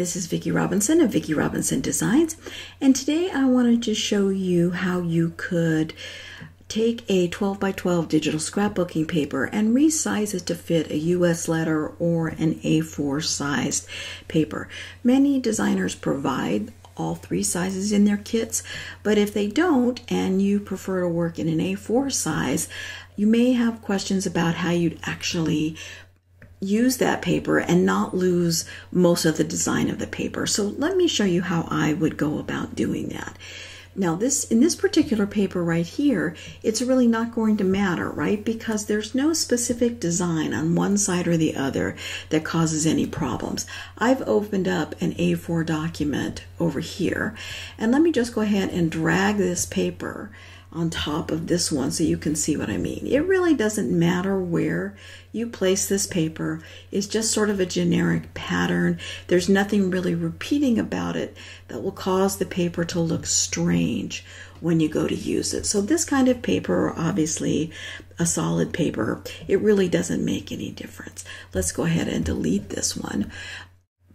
this is Vicki Robinson of Vicki Robinson Designs, and today I wanted to show you how you could take a 12 by 12 digital scrapbooking paper and resize it to fit a US letter or an A4 sized paper. Many designers provide all three sizes in their kits, but if they don't and you prefer to work in an A4 size, you may have questions about how you'd actually use that paper and not lose most of the design of the paper. So let me show you how I would go about doing that. Now this in this particular paper right here, it's really not going to matter, right? Because there's no specific design on one side or the other that causes any problems. I've opened up an A4 document over here, and let me just go ahead and drag this paper on top of this one so you can see what I mean. It really doesn't matter where you place this paper. It's just sort of a generic pattern. There's nothing really repeating about it that will cause the paper to look strange when you go to use it. So this kind of paper, obviously a solid paper, it really doesn't make any difference. Let's go ahead and delete this one.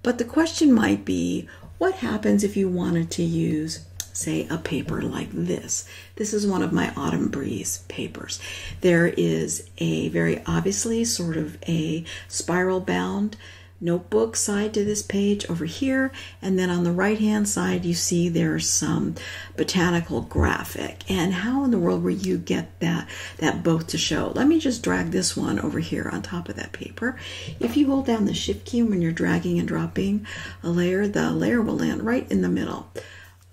But the question might be, what happens if you wanted to use say, a paper like this. This is one of my Autumn Breeze papers. There is a very obviously sort of a spiral bound notebook side to this page over here and then on the right hand side you see there's some botanical graphic and how in the world will you get that that both to show let me just drag this one over here on top of that paper if you hold down the shift key when you're dragging and dropping a layer the layer will land right in the middle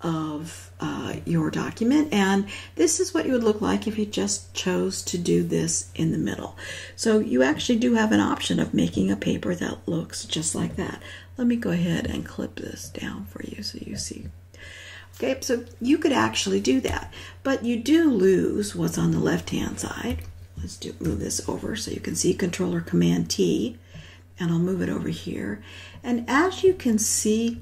of uh, your document. And this is what you would look like if you just chose to do this in the middle. So you actually do have an option of making a paper that looks just like that. Let me go ahead and clip this down for you so you see. Okay, so you could actually do that, but you do lose what's on the left hand side. Let's do move this over so you can see Controller Command T, and I'll move it over here. And as you can see,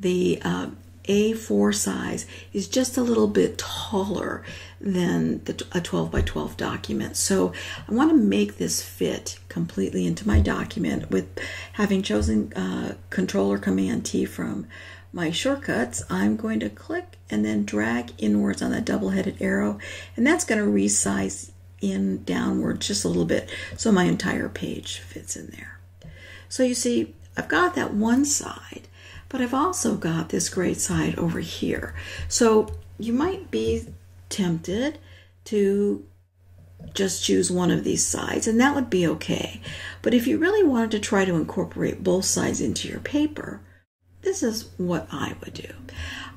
the uh, a4 size is just a little bit taller than the, a 12 by 12 document. So I want to make this fit completely into my document with having chosen uh, Control or Command T from my shortcuts. I'm going to click and then drag inwards on that double-headed arrow and that's going to resize in downward just a little bit so my entire page fits in there. So you see I've got that one side but I've also got this great side over here. So you might be tempted to just choose one of these sides, and that would be okay. But if you really wanted to try to incorporate both sides into your paper, this is what I would do.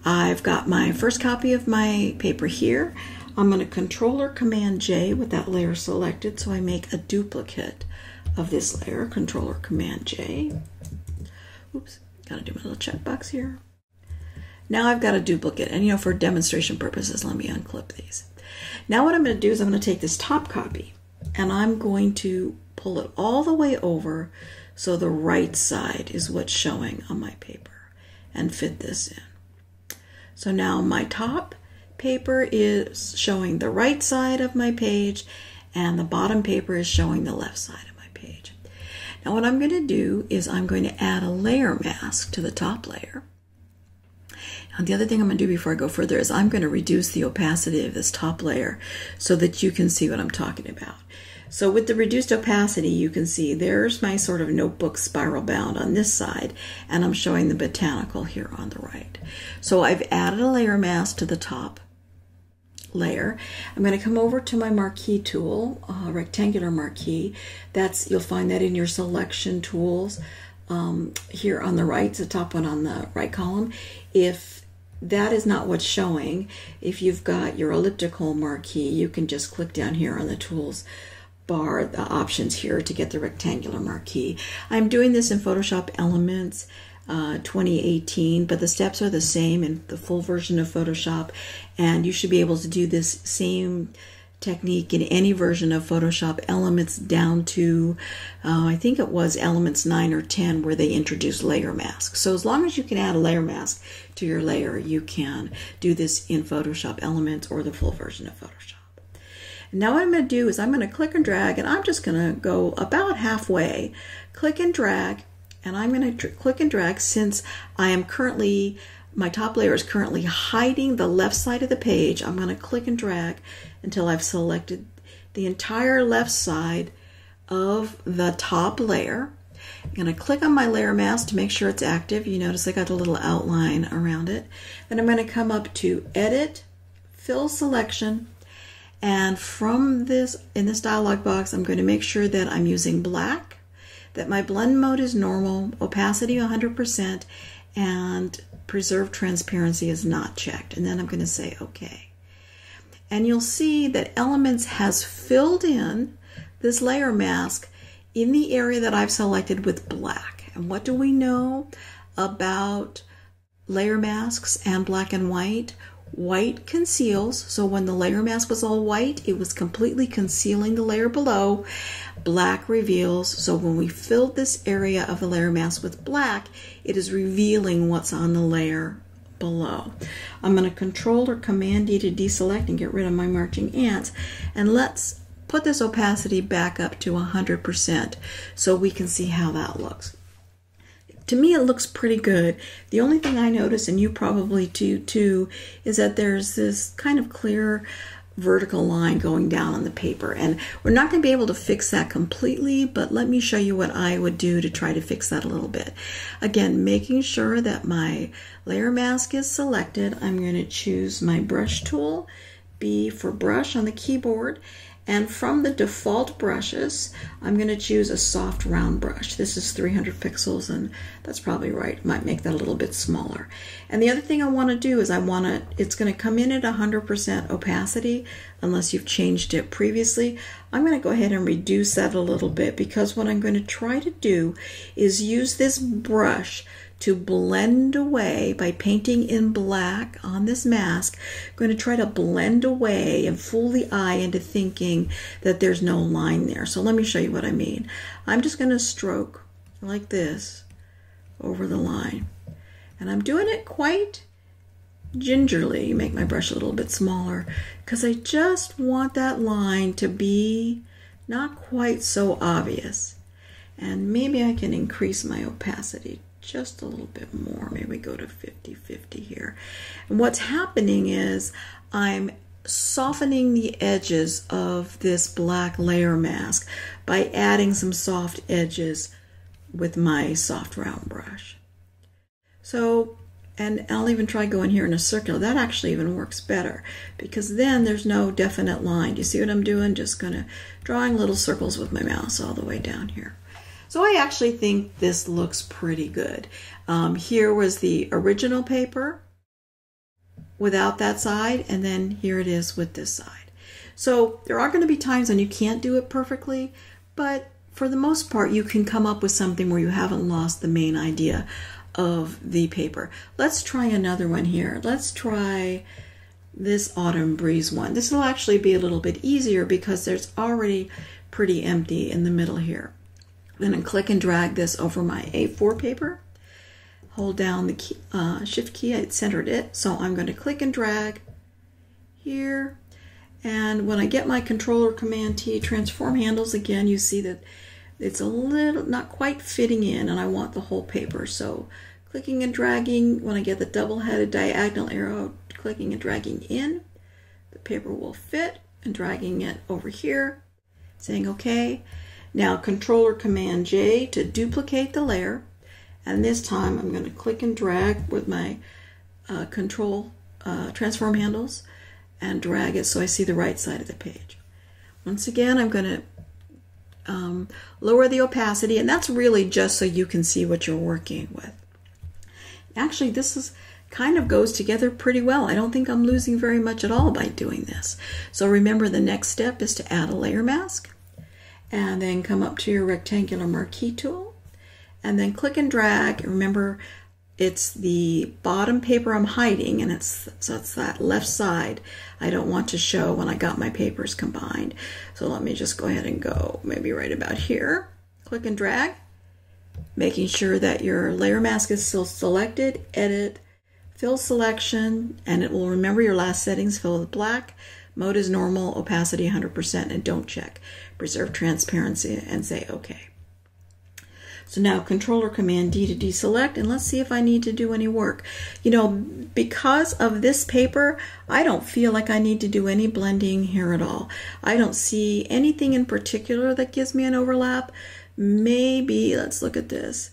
I've got my first copy of my paper here. I'm going to Controller Command J with that layer selected, so I make a duplicate of this layer, Controller Command J. Oops. Gotta do my little checkbox here. Now I've got a duplicate, and you know, for demonstration purposes, let me unclip these. Now what I'm going to do is I'm to take this top copy, and I'm going to pull it all the way over so the right side is what's showing on my paper, and fit this in. So now my top paper is showing the right side of my page, and the bottom paper is showing the left side of my page. Now what I'm going to do is I'm going to add a layer mask to the top layer. Now the other thing I'm going to do before I go further is I'm going to reduce the opacity of this top layer so that you can see what I'm talking about. So with the reduced opacity, you can see there's my sort of notebook spiral bound on this side, and I'm showing the botanical here on the right. So I've added a layer mask to the top layer. I'm going to come over to my marquee tool, uh, rectangular marquee. That's You'll find that in your selection tools um, here on the right, the top one on the right column. If that is not what's showing, if you've got your elliptical marquee, you can just click down here on the tools bar, the options here to get the rectangular marquee. I'm doing this in Photoshop Elements uh, 2018, but the steps are the same in the full version of Photoshop, and you should be able to do this same technique in any version of Photoshop Elements down to, uh, I think it was Elements 9 or 10 where they introduced layer masks. So as long as you can add a layer mask to your layer, you can do this in Photoshop Elements or the full version of Photoshop. Now what I'm going to do is I'm going to click and drag and I'm just going to go about halfway, click and drag, and I'm going to click and drag since I am currently my top layer is currently hiding the left side of the page. I'm going to click and drag until I've selected the entire left side of the top layer. I'm going to click on my layer mask to make sure it's active. You notice I got a little outline around it. Then I'm going to come up to Edit, Fill Selection, and from this, in this dialog box, I'm going to make sure that I'm using black, that my blend mode is normal, opacity 100%, and preserve transparency is not checked. And then I'm going to say OK. And you'll see that Elements has filled in this layer mask in the area that I've selected with black. And what do we know about layer masks and black and white? White conceals, so when the layer mask was all white, it was completely concealing the layer below. Black reveals, so when we filled this area of the layer mask with black, it is revealing what's on the layer below. I'm going to control or command D to deselect and get rid of my marching ants. And let's put this opacity back up to 100% so we can see how that looks. To me, it looks pretty good. The only thing I notice, and you probably do too, is that there's this kind of clear vertical line going down on the paper. And we're not going to be able to fix that completely, but let me show you what I would do to try to fix that a little bit. Again, making sure that my layer mask is selected, I'm going to choose my brush tool, B for brush on the keyboard, and from the default brushes, I'm going to choose a soft round brush. This is 300 pixels and that's probably right. Might make that a little bit smaller. And the other thing I want to do is I want to, it's going to come in at 100% opacity unless you've changed it previously. I'm going to go ahead and reduce that a little bit because what I'm going to try to do is use this brush to blend away by painting in black on this mask. I'm going to try to blend away and fool the eye into thinking that there's no line there. So let me show you what I mean. I'm just going to stroke like this over the line. And I'm doing it quite gingerly, You make my brush a little bit smaller, because I just want that line to be not quite so obvious. And maybe I can increase my opacity just a little bit more. Maybe go to 50-50 here. And what's happening is I'm softening the edges of this black layer mask by adding some soft edges with my soft round brush. So, and I'll even try going here in a circle. That actually even works better because then there's no definite line. Do you see what I'm doing? Just gonna drawing little circles with my mouse all the way down here. So I actually think this looks pretty good. Um, here was the original paper without that side, and then here it is with this side. So there are going to be times when you can't do it perfectly, but for the most part, you can come up with something where you haven't lost the main idea of the paper. Let's try another one here. Let's try this autumn breeze one. This will actually be a little bit easier because there's already pretty empty in the middle here. I'm going to click and drag this over my A4 paper. Hold down the key, uh, shift key, I centered it. So I'm going to click and drag here. And when I get my controller command T transform handles again, you see that it's a little, not quite fitting in and I want the whole paper. So clicking and dragging, when I get the double-headed diagonal arrow, clicking and dragging in, the paper will fit and dragging it over here, saying okay. Now controller command J to duplicate the layer. And this time I'm going to click and drag with my uh, control uh, transform handles and drag it so I see the right side of the page. Once again, I'm going to um, lower the opacity, and that's really just so you can see what you're working with. Actually, this is kind of goes together pretty well. I don't think I'm losing very much at all by doing this. So remember the next step is to add a layer mask and then come up to your rectangular marquee tool. And then click and drag. Remember, it's the bottom paper I'm hiding and it's so it's that left side I don't want to show when I got my papers combined. So let me just go ahead and go maybe right about here. Click and drag, making sure that your layer mask is still selected, edit, fill selection, and it will remember your last settings, fill with black, Mode is normal, opacity 100%, and don't check. Preserve transparency and say OK. So now Control or Command D to deselect and let's see if I need to do any work. You know, because of this paper, I don't feel like I need to do any blending here at all. I don't see anything in particular that gives me an overlap. Maybe, let's look at this.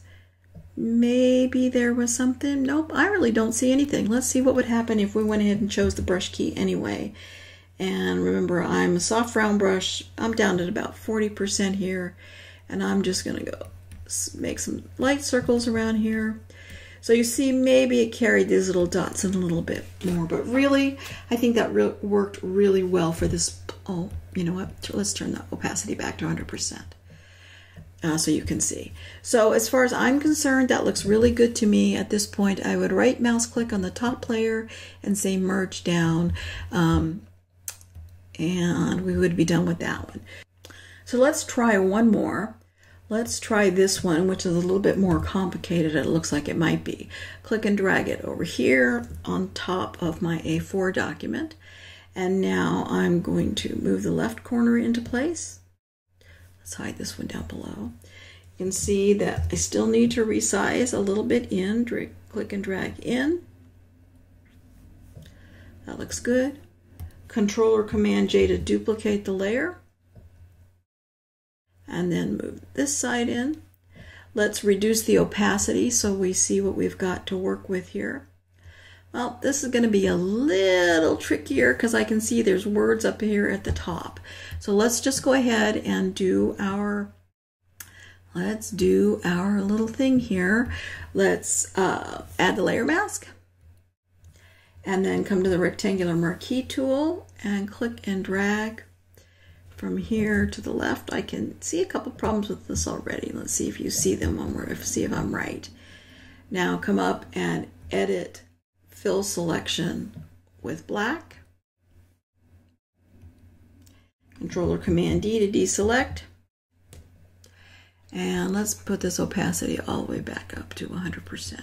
Maybe there was something. Nope, I really don't see anything. Let's see what would happen if we went ahead and chose the brush key anyway. And remember, I'm a soft round brush. I'm down at about 40% here. And I'm just going to go make some light circles around here. So you see, maybe it carried these little dots in a little bit more. But really, I think that re worked really well for this. Oh, you know what? Let's turn the opacity back to 100% uh, so you can see. So as far as I'm concerned, that looks really good to me. At this point, I would right mouse click on the top layer and say merge down. Um, and we would be done with that one. So let's try one more. Let's try this one, which is a little bit more complicated. It looks like it might be. Click and drag it over here on top of my A4 document. And now I'm going to move the left corner into place Let's hide this one down below. You can see that I still need to resize a little bit in. Click and drag in. That looks good. Control or Command J to duplicate the layer. And then move this side in. Let's reduce the opacity so we see what we've got to work with here. Well, this is going to be a little trickier because I can see there's words up here at the top. So let's just go ahead and do our, let's do our little thing here. Let's uh, add the layer mask and then come to the rectangular marquee tool and click and drag from here to the left. I can see a couple problems with this already. Let's see if you see them, on, see if I'm right. Now come up and edit fill selection with black. Control or Command D to deselect. And let's put this opacity all the way back up to 100%.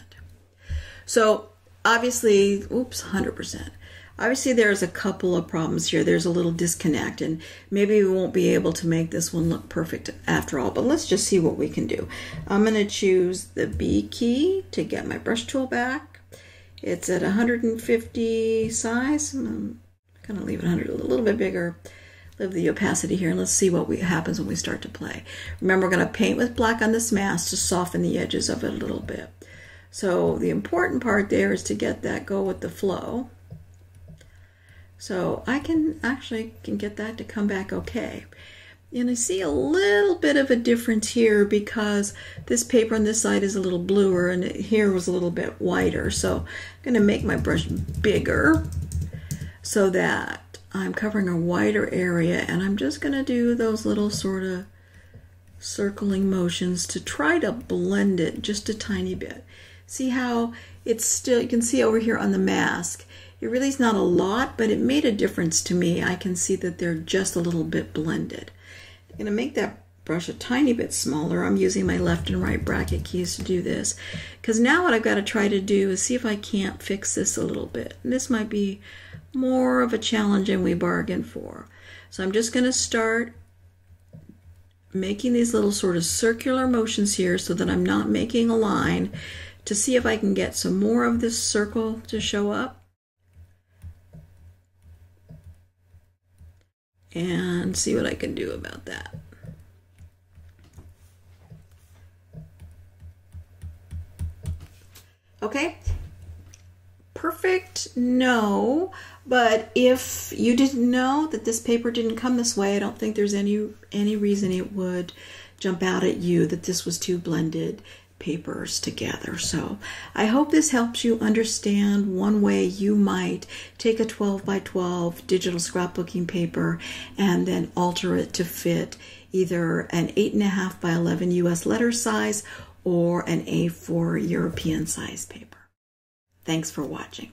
So obviously, oops, 100%. Obviously there's a couple of problems here. There's a little disconnect and maybe we won't be able to make this one look perfect after all, but let's just see what we can do. I'm gonna choose the B key to get my brush tool back. It's at 150 size. I'm going to leave it 100 a little bit bigger. Leave the opacity here and let's see what we, happens when we start to play. Remember, we're going to paint with black on this mask to soften the edges of it a little bit. So the important part there is to get that go with the flow. So I can actually can get that to come back okay. And I see a little bit of a difference here because this paper on this side is a little bluer and here was a little bit whiter. So I'm going to make my brush bigger so that I'm covering a wider area and I'm just going to do those little sort of circling motions to try to blend it just a tiny bit. See how it's still, you can see over here on the mask, it really is not a lot, but it made a difference to me. I can see that they're just a little bit blended. I'm going to make that brush a tiny bit smaller. I'm using my left and right bracket keys to do this. Because now what I've got to try to do is see if I can't fix this a little bit. And this might be more of a challenge than we bargained for. So I'm just going to start making these little sort of circular motions here so that I'm not making a line to see if I can get some more of this circle to show up. and see what I can do about that. Okay, perfect, no, but if you didn't know that this paper didn't come this way, I don't think there's any any reason it would jump out at you that this was too blended papers together. So I hope this helps you understand one way you might take a 12 by 12 digital scrapbooking paper and then alter it to fit either an 8.5 by 11 US letter size or an A4 European size paper. Thanks for watching.